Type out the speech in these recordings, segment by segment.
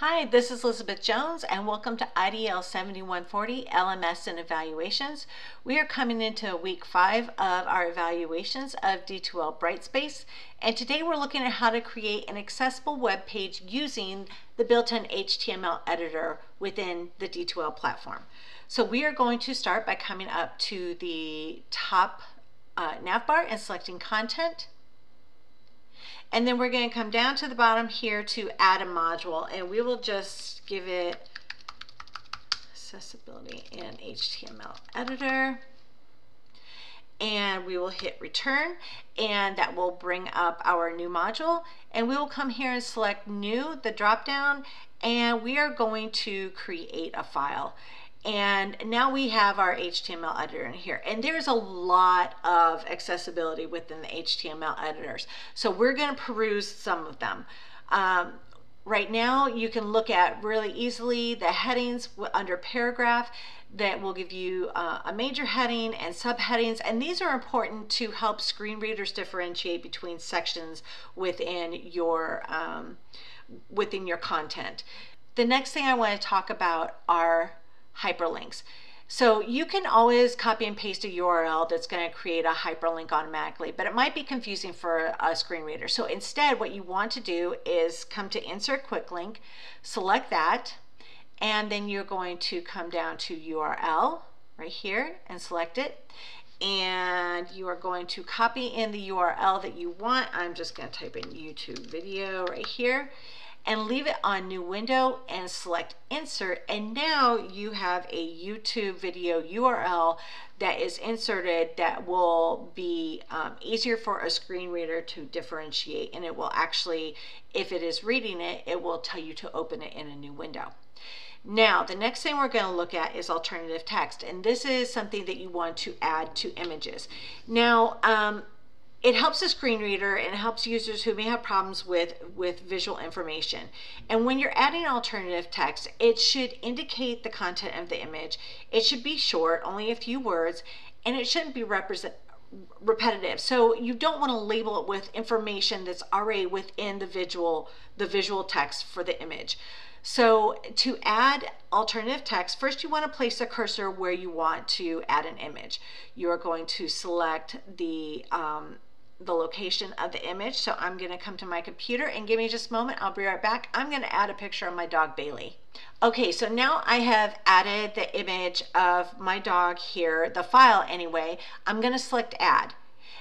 Hi, this is Lisabeth Jones and welcome to IDL 7140 LMS and Evaluations. We are coming into week five of our evaluations of D2L Brightspace and today we're looking at how to create an accessible web page using the built-in HTML editor within the D2L platform. So we are going to start by coming up to the top uh, navbar and selecting content and then we're going to come down to the bottom here to add a module and we will just give it accessibility and HTML editor. And we will hit return and that will bring up our new module. And we will come here and select new the drop down and we are going to create a file and now we have our HTML editor in here. And there's a lot of accessibility within the HTML editors. So we're going to peruse some of them. Um, right now, you can look at really easily the headings under paragraph that will give you uh, a major heading and subheadings. And these are important to help screen readers differentiate between sections within your, um, within your content. The next thing I want to talk about are hyperlinks. So you can always copy and paste a URL that's going to create a hyperlink automatically, but it might be confusing for a screen reader. So instead, what you want to do is come to Insert Quick Link, select that, and then you're going to come down to URL right here and select it. And you are going to copy in the URL that you want. I'm just going to type in YouTube video right here and leave it on new window and select insert and now you have a YouTube video URL that is inserted that will be um, easier for a screen reader to differentiate and it will actually if it is reading it it will tell you to open it in a new window. Now, the next thing we're going to look at is alternative text, and this is something that you want to add to images. Now, um, it helps the screen reader and it helps users who may have problems with, with visual information. And when you're adding alternative text, it should indicate the content of the image. It should be short, only a few words, and it shouldn't be represent, repetitive. So you don't want to label it with information that's already within the visual, the visual text for the image. So to add alternative text, first you want to place the cursor where you want to add an image. You are going to select the um, the location of the image. So I'm going to come to my computer and give me just a moment. I'll be right back. I'm going to add a picture of my dog Bailey. Okay, so now I have added the image of my dog here, the file anyway. I'm going to select add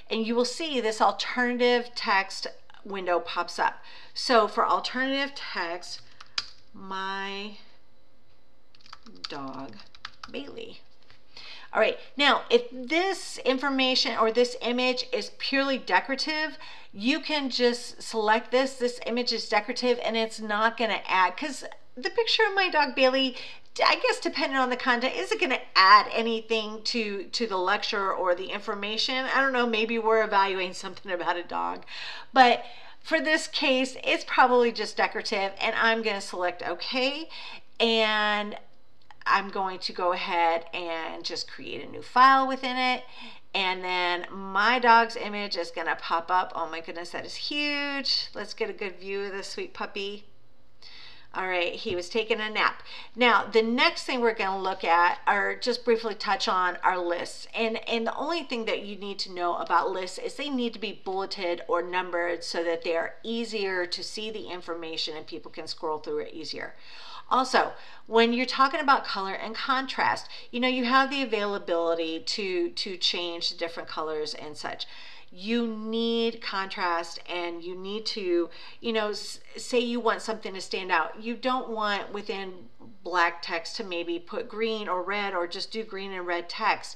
and you will see this alternative text window pops up. So for alternative text, my dog Bailey. All right, now if this information or this image is purely decorative, you can just select this. This image is decorative and it's not gonna add, because the picture of my dog Bailey, I guess depending on the content, isn't gonna add anything to, to the lecture or the information. I don't know, maybe we're evaluating something about a dog. But for this case, it's probably just decorative and I'm gonna select okay. And I'm going to go ahead and just create a new file within it. And then my dog's image is going to pop up. Oh my goodness, that is huge. Let's get a good view of this sweet puppy. All right, he was taking a nap. Now, the next thing we're going to look at or just briefly touch on are lists. And, and the only thing that you need to know about lists is they need to be bulleted or numbered so that they are easier to see the information and people can scroll through it easier. Also, when you're talking about color and contrast, you know, you have the availability to, to change different colors and such you need contrast and you need to, you know, say you want something to stand out. You don't want within black text to maybe put green or red or just do green and red text.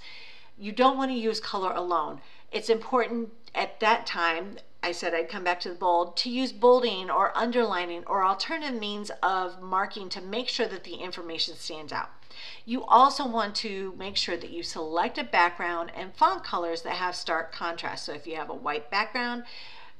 You don't want to use color alone. It's important at that time I said I'd come back to the bold, to use bolding or underlining or alternative means of marking to make sure that the information stands out. You also want to make sure that you select a background and font colors that have stark contrast. So if you have a white background,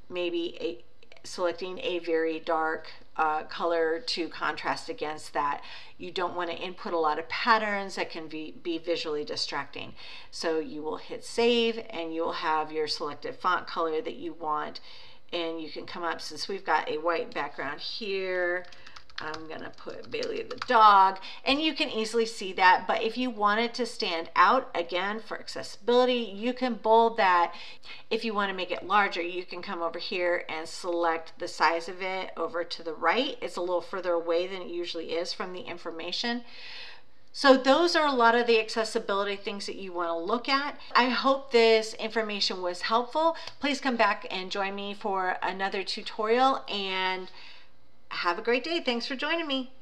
maybe a, selecting a very dark uh, color to contrast against that. You don't want to input a lot of patterns that can be, be visually distracting. So you will hit save and you'll have your selected font color that you want and you can come up since we've got a white background here I'm gonna put Bailey the dog and you can easily see that but if you want it to stand out again for accessibility you can bold that if you want to make it larger you can come over here and select the size of it over to the right it's a little further away than it usually is from the information so those are a lot of the accessibility things that you want to look at. I hope this information was helpful. Please come back and join me for another tutorial and have a great day. Thanks for joining me.